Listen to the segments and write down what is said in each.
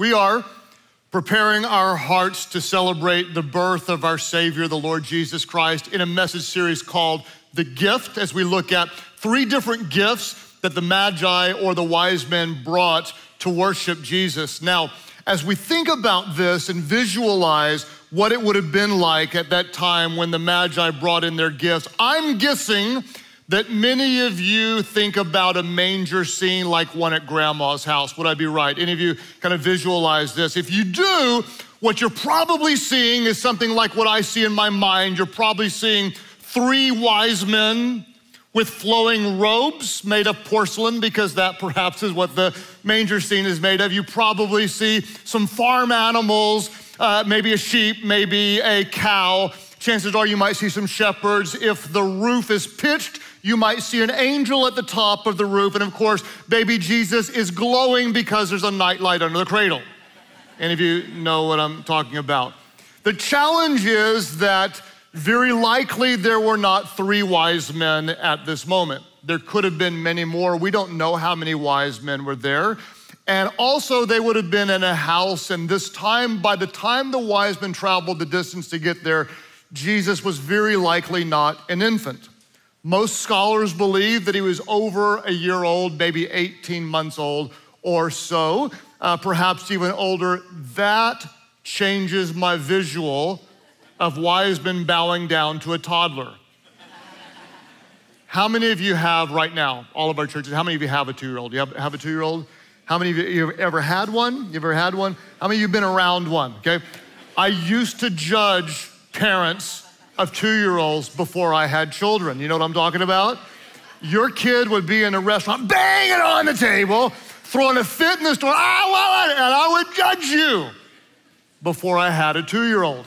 We are preparing our hearts to celebrate the birth of our Savior, the Lord Jesus Christ, in a message series called The Gift, as we look at three different gifts that the Magi or the wise men brought to worship Jesus. Now, as we think about this and visualize what it would have been like at that time when the Magi brought in their gifts, I'm guessing that many of you think about a manger scene like one at grandma's house. Would I be right? Any of you kind of visualize this? If you do, what you're probably seeing is something like what I see in my mind. You're probably seeing three wise men with flowing robes made of porcelain, because that perhaps is what the manger scene is made of. You probably see some farm animals, uh, maybe a sheep, maybe a cow. Chances are you might see some shepherds. If the roof is pitched, you might see an angel at the top of the roof. And of course, baby Jesus is glowing because there's a nightlight under the cradle. Any of you know what I'm talking about? The challenge is that very likely there were not three wise men at this moment. There could have been many more. We don't know how many wise men were there. And also, they would have been in a house. And this time, by the time the wise men traveled the distance to get there, Jesus was very likely not an infant. Most scholars believe that he was over a year old, maybe 18 months old or so, uh, perhaps even older. That changes my visual of wise men bowing down to a toddler. How many of you have right now, all of our churches, how many of you have a two year old? You have, have a two year old? How many of you, you have ever had one? You ever had one? How many of you have been around one? Okay. I used to judge parents of two year olds before I had children. You know what I'm talking about? Your kid would be in a restaurant banging on the table, throwing a fit in the store, ah, I love it, and I would judge you before I had a two year old.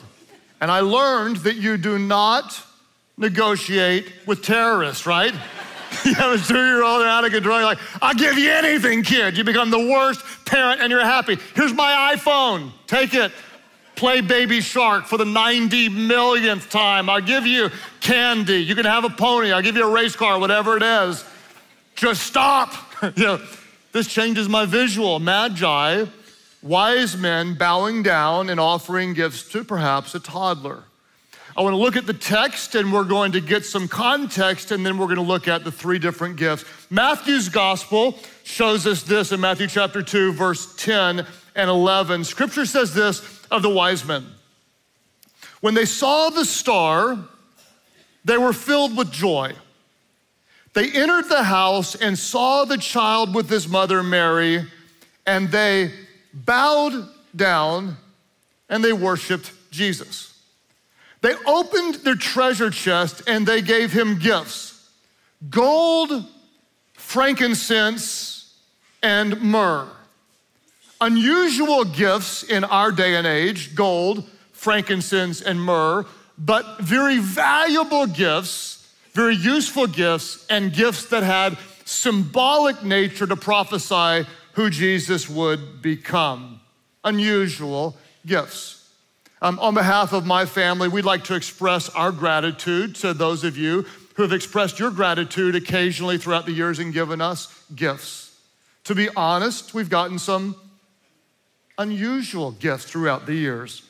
And I learned that you do not negotiate with terrorists, right? you have a two year old, they're out of control. You're like, I'll give you anything, kid. You become the worst parent and you're happy. Here's my iPhone, take it play Baby Shark for the 90 millionth time. I'll give you candy. You can have a pony. I'll give you a race car, whatever it is. Just stop. you know, this changes my visual. Magi, wise men bowing down and offering gifts to perhaps a toddler. I want to look at the text and we're going to get some context and then we're going to look at the three different gifts. Matthew's gospel shows us this in Matthew chapter 2, verse 10 and 11. Scripture says this of the wise men. When they saw the star, they were filled with joy. They entered the house and saw the child with his mother Mary, and they bowed down and they worshiped Jesus. They opened their treasure chest and they gave him gifts gold, frankincense, and myrrh unusual gifts in our day and age gold, frankincense, and myrrh, but very valuable gifts, very useful gifts, and gifts that had symbolic nature to prophesy who Jesus would become. Unusual gifts. Um, on behalf of my family, we'd like to express our gratitude to those of you who have expressed your gratitude occasionally throughout the years and given us gifts. To be honest, we've gotten some unusual gifts throughout the years.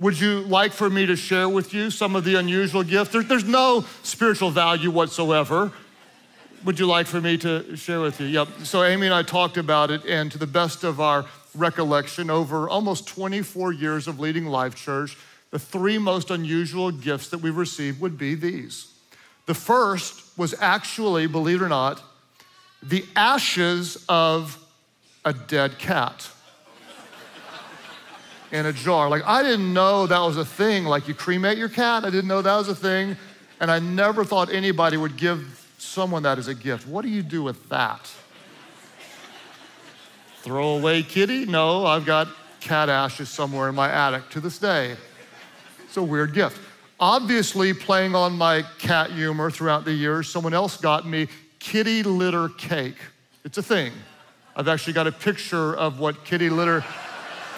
Would you like for me to share with you some of the unusual gifts? There, there's no spiritual value whatsoever. Would you like for me to share with you? Yep. So, Amy and I talked about it, and to the best of our recollection, over almost 24 years of leading Life Church, the three most unusual gifts that we've received would be these. The first was actually, believe it or not, the ashes of a dead cat in a jar. Like, I didn't know that was a thing. Like, you cremate your cat, I didn't know that was a thing. And I never thought anybody would give someone that as a gift. What do you do with that? Throw away kitty? No, I've got cat ashes somewhere in my attic to this day. It's a weird gift. Obviously, playing on my cat humor throughout the years, someone else got me kitty litter cake. It's a thing. I've actually got a picture of what kitty litter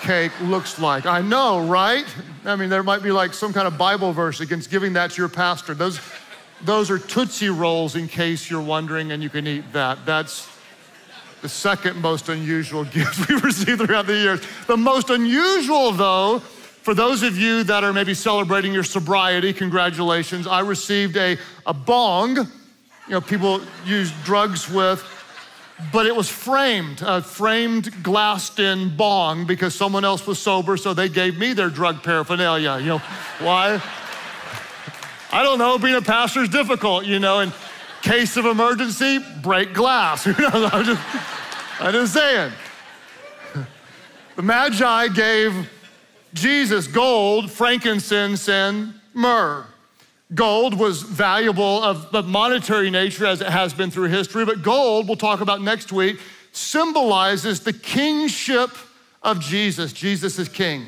cake looks like. I know, right? I mean, there might be like some kind of Bible verse against giving that to your pastor. Those, those are Tootsie Rolls, in case you're wondering, and you can eat that. That's, the second most unusual gift we've received throughout the years. The most unusual, though, for those of you that are maybe celebrating your sobriety, congratulations. I received a, a bong, you know, people use drugs with, but it was framed, a framed glassed in bong because someone else was sober, so they gave me their drug paraphernalia. You know, why? I don't know, being a pastor is difficult, you know, in case of emergency, break glass. I'm just, I'm just saying. The Magi gave Jesus gold, frankincense, and myrrh. Gold was valuable of, of monetary nature as it has been through history, but gold, we'll talk about next week, symbolizes the kingship of Jesus. Jesus is king.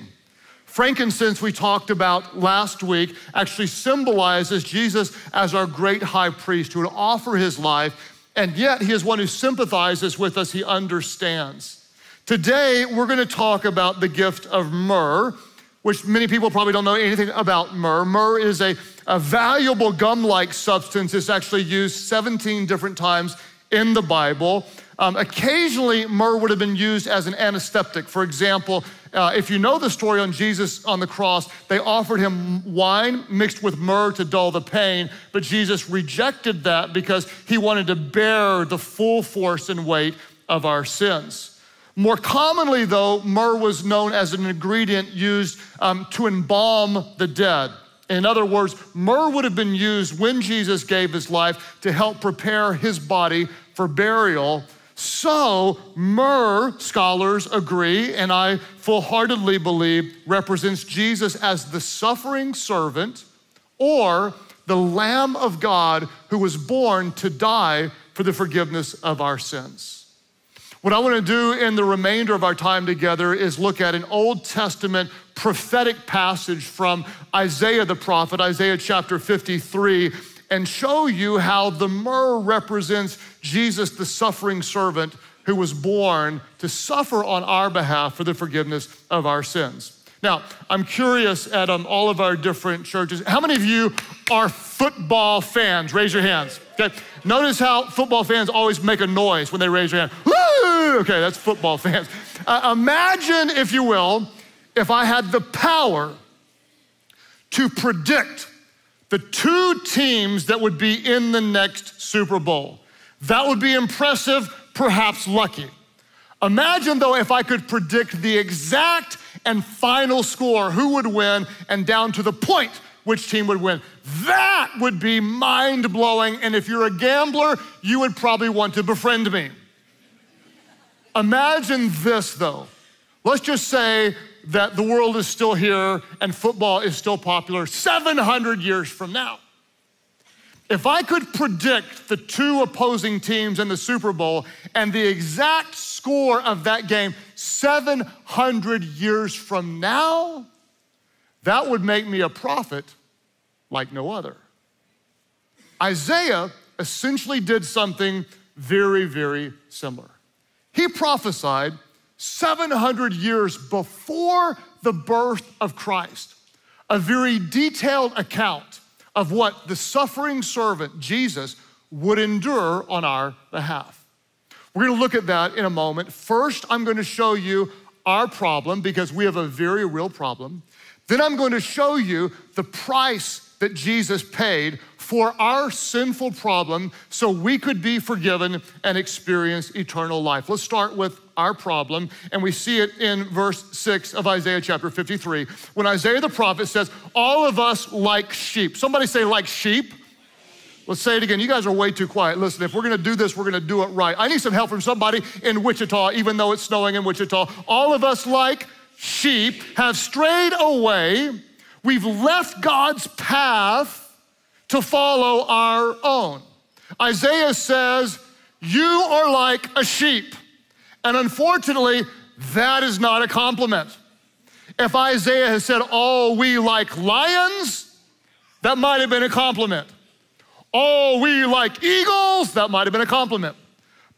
Frankincense, we talked about last week, actually symbolizes Jesus as our great high priest who would offer his life, and yet he is one who sympathizes with us, he understands. Today, we're gonna talk about the gift of myrrh, which many people probably don't know anything about myrrh. Myrrh is a a valuable gum like substance It's actually used 17 different times in the Bible. Um, occasionally, myrrh would have been used as an anesthetic. For example, uh, if you know the story on Jesus on the cross, they offered him wine mixed with myrrh to dull the pain, but Jesus rejected that because he wanted to bear the full force and weight of our sins. More commonly, though, myrrh was known as an ingredient used um, to embalm the dead. In other words, myrrh would have been used when Jesus gave his life to help prepare his body for burial. So, myrrh, scholars agree, and I full heartedly believe, represents Jesus as the suffering servant or the Lamb of God who was born to die for the forgiveness of our sins. What I want to do in the remainder of our time together is look at an Old Testament prophetic passage from Isaiah the prophet, Isaiah chapter 53, and show you how the myrrh represents Jesus, the suffering servant who was born to suffer on our behalf for the forgiveness of our sins. Now, I'm curious at um, all of our different churches, how many of you are football fans? Raise your hands. Okay. Notice how football fans always make a noise when they raise their hand. Woo! Okay, that's football fans. Uh, imagine, if you will, if I had the power to predict the two teams that would be in the next Super Bowl. That would be impressive, perhaps lucky. Imagine, though, if I could predict the exact and final score, who would win, and down to the point which team would win. That would be mind blowing. And if you're a gambler, you would probably want to befriend me. Imagine this though. Let's just say that the world is still here and football is still popular 700 years from now. If I could predict the two opposing teams in the Super Bowl and the exact score of that game 700 years from now, that would make me a prophet like no other. Isaiah essentially did something very, very similar. He prophesied 700 years before the birth of Christ, a very detailed account of what the suffering servant, Jesus, would endure on our behalf. We're gonna look at that in a moment. First, I'm gonna show you our problem because we have a very real problem. Then I'm going to show you the price that Jesus paid for our sinful problem so we could be forgiven and experience eternal life. Let's start with our problem, and we see it in verse 6 of Isaiah chapter 53. When Isaiah the prophet says, All of us like sheep. Somebody say, like sheep. Let's say it again. You guys are way too quiet. Listen, if we're gonna do this, we're gonna do it right. I need some help from somebody in Wichita, even though it's snowing in Wichita. All of us, like sheep, have strayed away. We've left God's path to follow our own. Isaiah says, You are like a sheep. And unfortunately, that is not a compliment. If Isaiah has said, Oh, we like lions, that might have been a compliment. Oh, we like eagles, that might have been a compliment.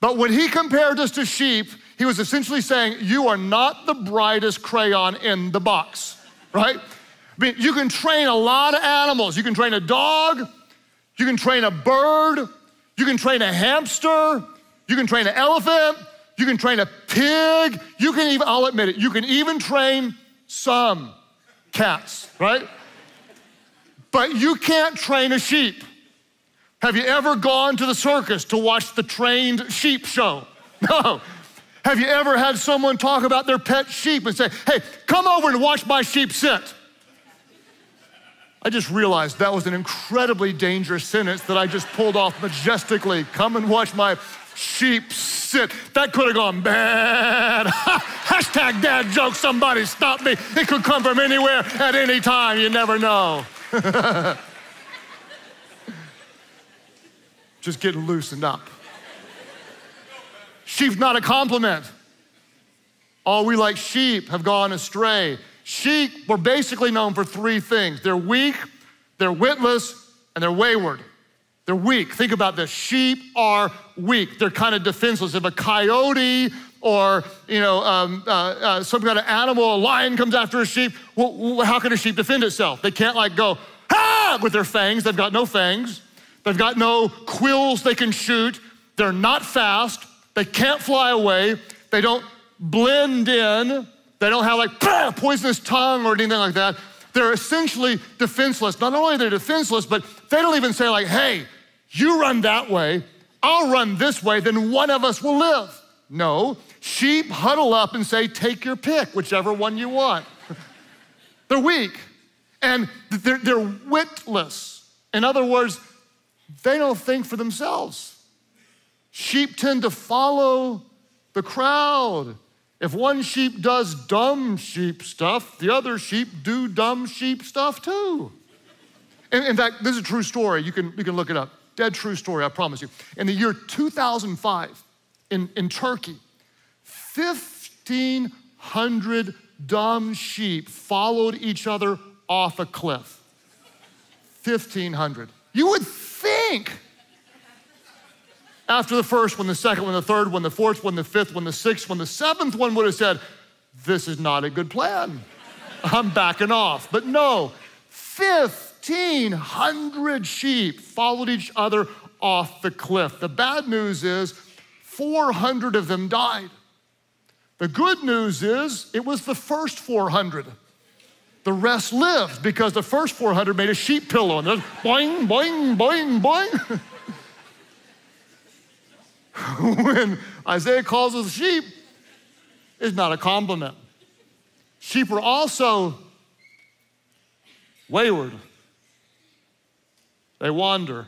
But when he compared us to sheep, he was essentially saying, You are not the brightest crayon in the box, right? I mean, you can train a lot of animals. You can train a dog, you can train a bird, you can train a hamster, you can train an elephant, You can train a pig. You can even, I'll admit it, you can even train some cats, right? But you can't train a sheep. Have you ever gone to the circus to watch the trained sheep show? No. Have you ever had someone talk about their pet sheep and say, hey, come over and watch my sheep sit? I just realized that was an incredibly dangerous sentence that I just pulled off majestically. Come and watch my sheep sit. That could have gone bad. Hashtag dad joke, somebody stop me. It could come from anywhere at any time. You never know. just getting loosened up. Sheep's not a compliment. All we like sheep have gone astray. Sheep were basically known for three things they're weak, they're witless, and they're wayward. They're weak. Think about this. Sheep are weak. They're kind of defenseless. If a coyote or you know um, uh, uh, some kind of animal, a lion comes after a sheep, well, how can a sheep defend itself? They can't like go ah with their fangs. They've got no fangs. They've got no quills they can shoot. They're not fast. They can't fly away. They don't blend in. They don't have like bah, poisonous tongue or anything like that. They're essentially defenseless. Not only are they defenseless, but they don't even say like, hey, you run that way, I'll run this way, then one of us will live. No, sheep huddle up and say, take your pick, whichever one you want. they're weak and they're, they're witless. In other words, they don't think for themselves. Sheep tend to follow the crowd. If one sheep does dumb sheep stuff, the other sheep do dumb sheep stuff too. In, in fact, this is a true story. You can, you can look it up. Dead true story, I promise you. In the year 2005, in, in Turkey, 1,500 dumb sheep followed each other off a cliff. 1,500. You would think after the first one, the second one, the third one, the fourth one, the fifth one, the sixth one, the seventh one would have said, This is not a good plan. I'm backing off. But no, 1,500 sheep followed each other off the cliff. The bad news is 400 of them died. The good news is it was the first 400. The rest lived because the first 400 made a sheep pillow and there's boing, boing, boing, boing. when Isaiah calls us sheep, it's not a compliment. Sheep are also wayward. They wander.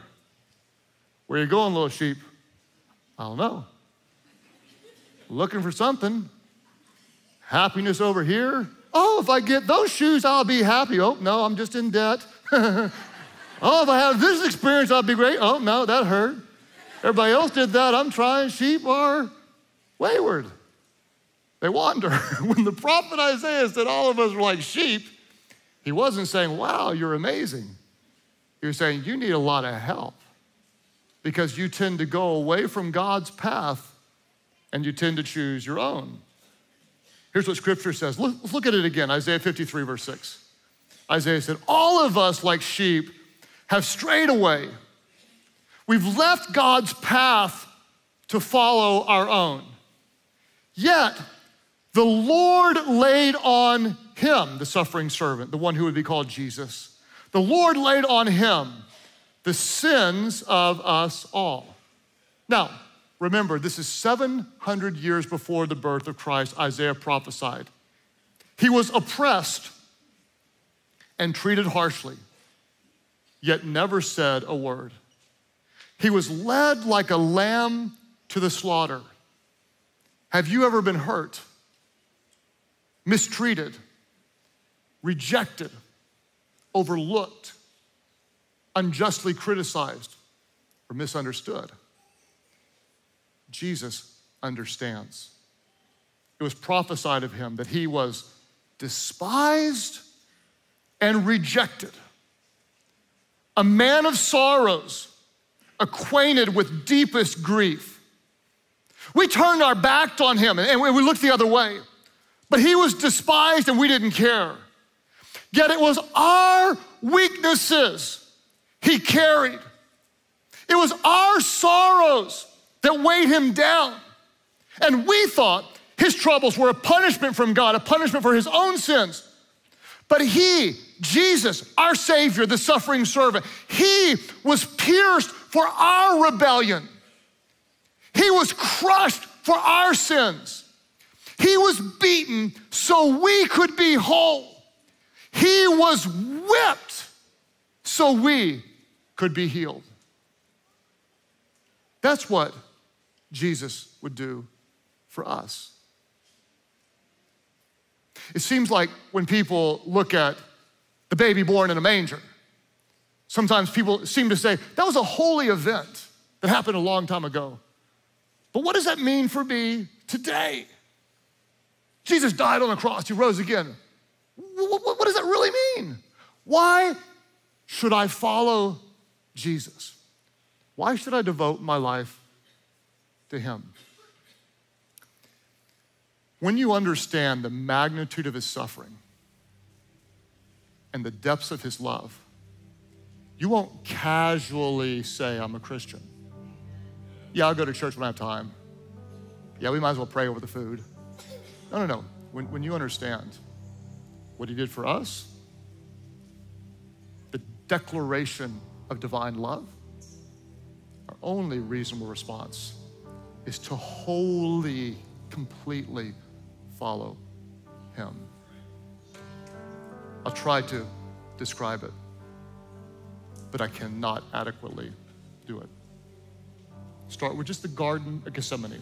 Where are you going, little sheep? I don't know. Looking for something. Happiness over here. Oh, if I get those shoes, I'll be happy. Oh, no, I'm just in debt. oh, if I have this experience, I'll be great. Oh, no, that hurt. Everybody else did that. I'm trying. Sheep are wayward. They wander. when the prophet Isaiah said all of us were like sheep, he wasn't saying, wow, you're amazing. He was saying, you need a lot of help because you tend to go away from God's path and you tend to choose your own. Here's what scripture says. Let's look at it again Isaiah 53, verse 6. Isaiah said, All of us, like sheep, have strayed away. We've left God's path to follow our own. Yet, the Lord laid on him, the suffering servant, the one who would be called Jesus, the Lord laid on him the sins of us all. Now, remember, this is 700 years before the birth of Christ, Isaiah prophesied. He was oppressed and treated harshly, yet never said a word. He was led like a lamb to the slaughter. Have you ever been hurt, mistreated, rejected, overlooked, unjustly criticized, or misunderstood? Jesus understands. It was prophesied of him that he was despised and rejected, a man of sorrows acquainted with deepest grief. We turned our back on him and we looked the other way. But he was despised and we didn't care. Yet it was our weaknesses he carried. It was our sorrows that weighed him down. And we thought his troubles were a punishment from God, a punishment for his own sins. But he, Jesus, our Savior, the suffering servant, he was pierced for our rebellion. He was crushed for our sins. He was beaten so we could be whole. He was whipped so we could be healed. That's what Jesus would do for us. It seems like when people look at the baby born in a manger, sometimes people seem to say, that was a holy event that happened a long time ago. But what does that mean for me today? Jesus died on the cross, he rose again. What does that really mean? Why should I follow Jesus? Why should I devote my life to him? When you understand the magnitude of his suffering and the depths of his love, you won't casually say, I'm a Christian. Yeah, I'll go to church when I have time. Yeah, we might as well pray over the food. No, no, no. When, when you understand what he did for us, the declaration of divine love, our only reasonable response is to wholly, completely follow him. I'll try to describe it, but I cannot adequately do it. Start with just the Garden of Gethsemane.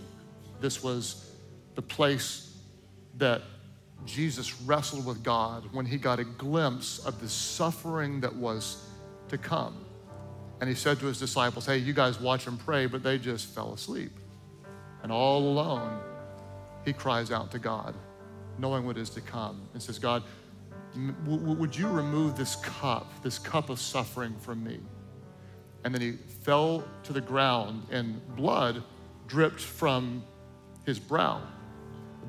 This was the place that Jesus wrestled with God when he got a glimpse of the suffering that was to come. And he said to his disciples, Hey, you guys watch and pray, but they just fell asleep. And all alone, he cries out to God, knowing what is to come, and says, God, would you remove this cup, this cup of suffering from me? And then he fell to the ground, and blood dripped from his brow.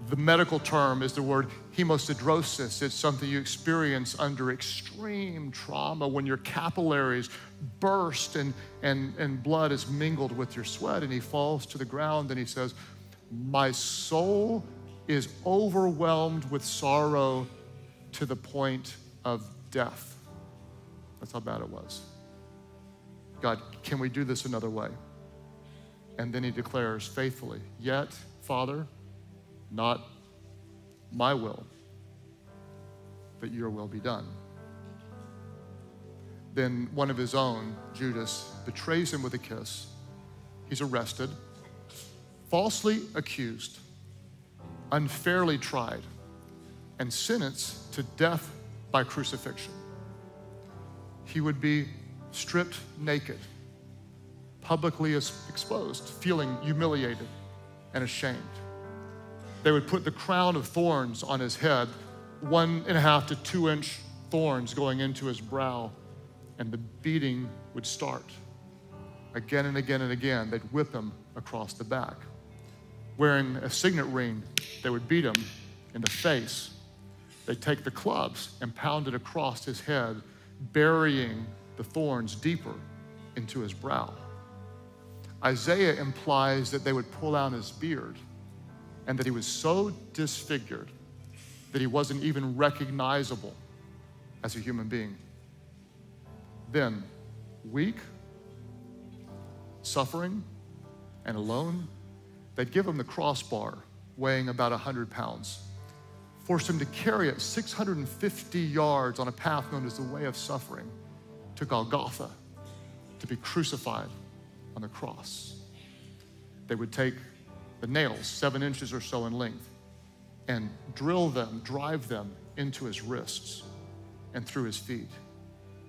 The medical term is the word hematidrosis. It's something you experience under extreme trauma when your capillaries burst and, and, and blood is mingled with your sweat. And he falls to the ground and he says, My soul is overwhelmed with sorrow to the point of death. That's how bad it was. God, can we do this another way? And then he declares faithfully, Yet, Father, not my will, but your will be done. Then one of his own, Judas, betrays him with a kiss. He's arrested, falsely accused, unfairly tried, and sentenced to death by crucifixion. He would be stripped naked, publicly exposed, feeling humiliated and ashamed. They would put the crown of thorns on his head, one and a half to two inch thorns going into his brow, and the beating would start. Again and again and again, they'd whip him across the back. Wearing a signet ring, they would beat him in the face. They'd take the clubs and pound it across his head, burying the thorns deeper into his brow. Isaiah implies that they would pull out his beard and that he was so disfigured that he wasn't even recognizable as a human being. Then, weak, suffering, and alone, they'd give him the crossbar weighing about 100 pounds, force him to carry it 650 yards on a path known as the Way of Suffering to Golgotha to be crucified on the cross. They would take the nails, seven inches or so in length, and drill them, drive them into his wrists and through his feet.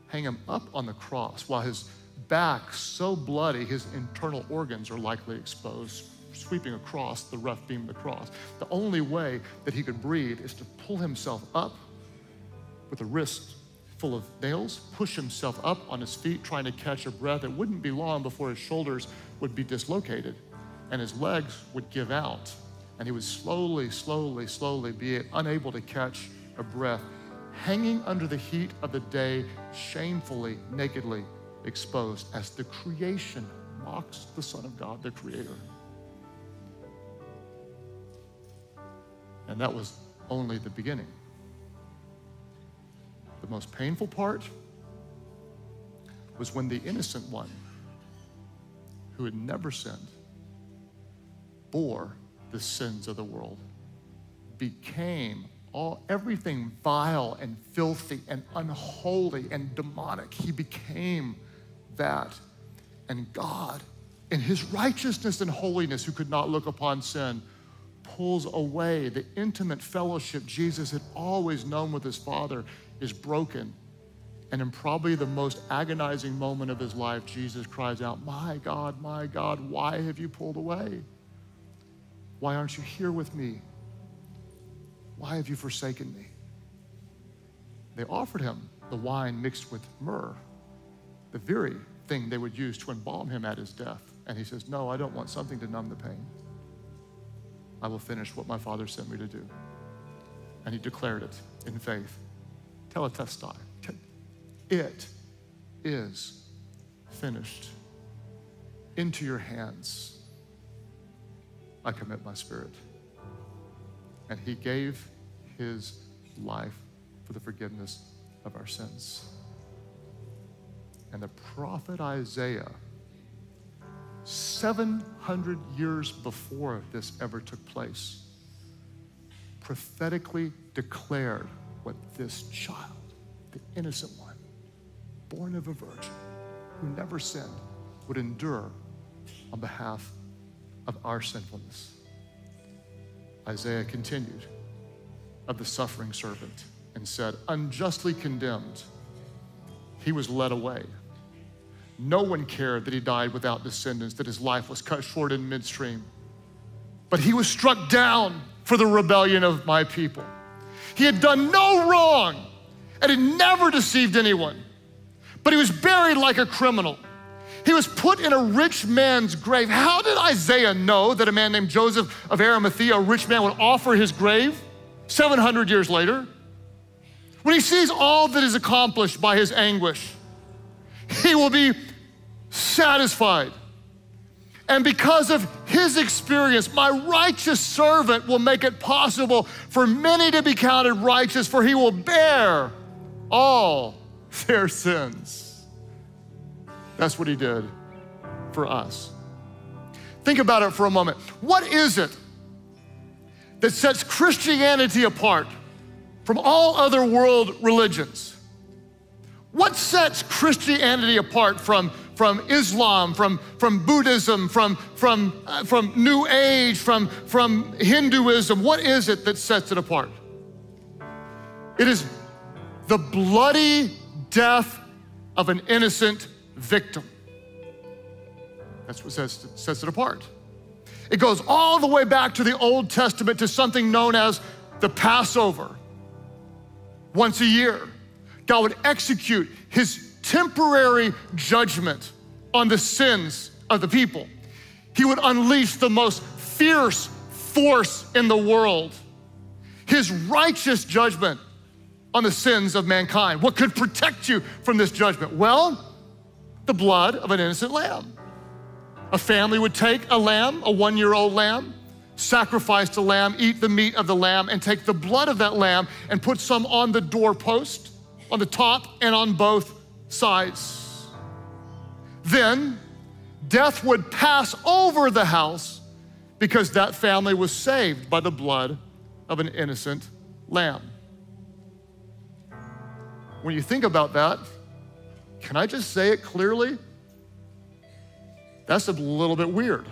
Hang him up on the cross while his back so bloody his internal organs are likely exposed, sweeping across the rough beam of the cross. The only way that he could breathe is to pull himself up with a wrist full of nails, push himself up on his feet, trying to catch a breath. It wouldn't be long before his shoulders would be dislocated and his legs would give out. And he would slowly, slowly, slowly be unable to catch a breath, hanging under the heat of the day, shamefully, nakedly exposed as the creation mocks the Son of God, the Creator. And that was only the beginning. The most painful part was when the innocent one, who had never sinned, bore the sins of the world, became all everything vile and filthy and unholy and demonic. He became that. And God, in his righteousness and holiness, who could not look upon sin, pulls away the intimate fellowship Jesus had always known with his Father is broken. And in probably the most agonizing moment of his life, Jesus cries out, My God, my God, why have you pulled away? Why aren't you here with me? Why have you forsaken me? They offered him the wine mixed with myrrh, the very thing they would use to embalm him at his death. And he says, No, I don't want something to numb the pain. I will finish what my Father sent me to do. And he declared it in faith. Tetelestai. It is finished. Into your hands I commit my spirit. And he gave his life for the forgiveness of our sins. And the prophet Isaiah, 700 years before this ever took place, prophetically declared what this child, the innocent one, born of a virgin, who never sinned, would endure on behalf of our sinfulness. Isaiah continued of the suffering servant and said, Unjustly condemned, he was led away. No one cared that he died without descendants, that his life was cut short in midstream. But he was struck down for the rebellion of my people. He had done no wrong and had never deceived anyone, but he was buried like a criminal. He was put in a rich man's grave. How did Isaiah know that a man named Joseph of Arimathea, a rich man, would offer his grave 700 years later? When he sees all that is accomplished by his anguish, he will be satisfied. And because of his experience, my righteous servant will make it possible for many to be counted righteous, for he will bear all their sins. That's what he did for us. Think about it for a moment. What is it that sets Christianity apart from all other world religions? What sets Christianity apart from, from Islam, from, from Buddhism, from, from, uh, from New Age, from, from Hinduism? What is it that sets it apart? It is the bloody death of an innocent victim. That's what sets, sets it apart. It goes all the way back to the Old Testament to something known as the Passover. Once a year, God would execute his temporary judgment on the sins of the people. He would unleash the most fierce force in the world, his righteous judgment on the sins of mankind. What could protect you from this judgment? Well, the blood of an innocent lamb. A family would take a lamb, a one year old lamb, sacrifice the lamb, eat the meat of the lamb, and take the blood of that lamb and put some on the doorpost, on the top and on both sides. Then death would pass over the house because that family was saved by the blood of an innocent lamb. When you think about that, can I just say it clearly? That's a little bit weird,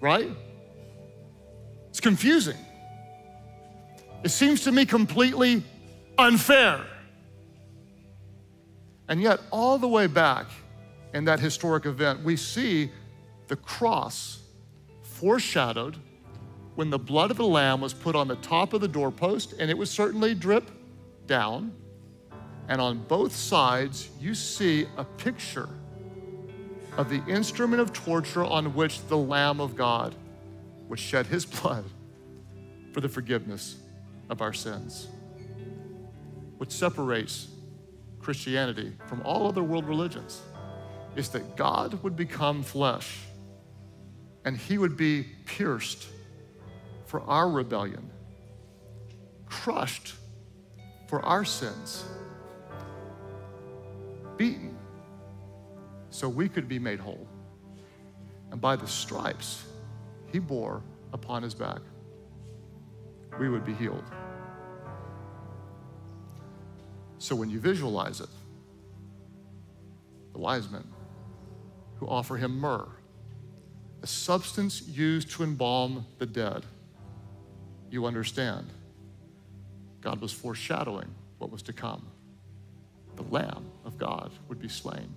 right? It's confusing. It seems to me completely unfair. And yet, all the way back in that historic event, we see the cross foreshadowed when the blood of the lamb was put on the top of the doorpost, and it would certainly drip down. And on both sides, you see a picture of the instrument of torture on which the Lamb of God would shed his blood for the forgiveness of our sins. What separates Christianity from all other world religions is that God would become flesh and he would be pierced for our rebellion, crushed for our sins, beaten so we could be made whole. And by the stripes he bore upon his back, we would be healed. So when you visualize it, the wise men who offer him myrrh, a substance used to embalm the dead, you understand God was foreshadowing what was to come. The Lamb of God would be slain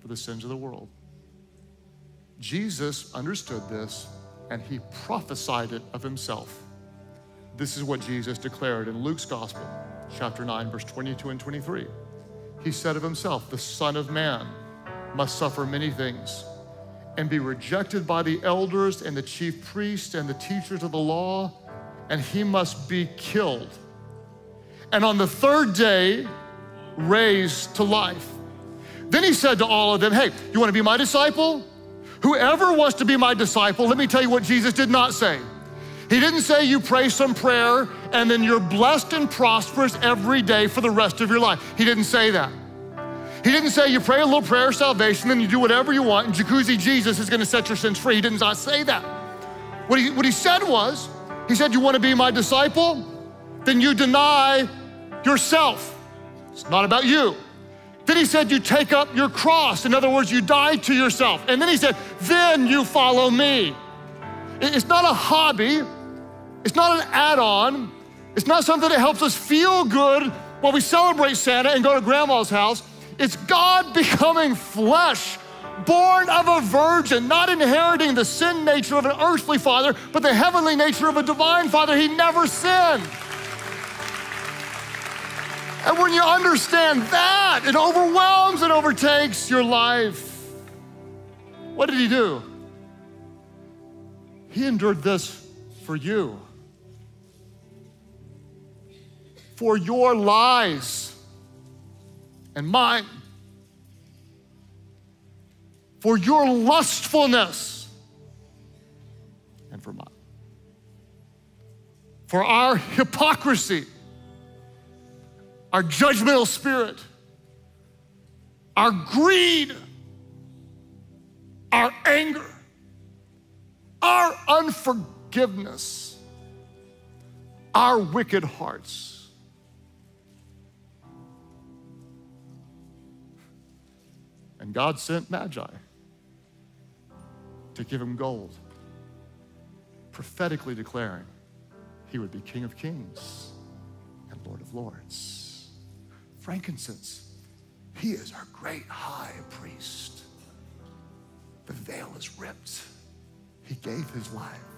for the sins of the world. Jesus understood this and he prophesied it of himself. This is what Jesus declared in Luke's Gospel, chapter 9, verse 22 and 23. He said of himself, The Son of Man must suffer many things and be rejected by the elders and the chief priests and the teachers of the law, and he must be killed. And on the third day, raised to life. Then he said to all of them, Hey, you want to be my disciple? Whoever wants to be my disciple, let me tell you what Jesus did not say. He didn't say you pray some prayer and then you're blessed and prosperous every day for the rest of your life. He didn't say that. He didn't say you pray a little prayer of salvation, then you do whatever you want, and Jacuzzi Jesus is gonna set your sins free. He did not say that. What he, what he said was, he said, You wanna be my disciple? Then you deny yourself. It's not about you. Then he said, You take up your cross. In other words, you die to yourself. And then he said, Then you follow me. It's not a hobby, it's not an add on, it's not something that helps us feel good while we celebrate Santa and go to grandma's house. It's God becoming flesh, born of a virgin, not inheriting the sin nature of an earthly father, but the heavenly nature of a divine father. He never sinned. And when you understand that, it overwhelms and overtakes your life. What did he do? He endured this for you. For your lies and mine. For your lustfulness and for mine. For our hypocrisy our judgmental spirit, our greed, our anger, our unforgiveness, our wicked hearts. And God sent Magi to give him gold, prophetically declaring he would be King of Kings and Lord of Lords frankincense. He is our great high priest. The veil is ripped. He gave his life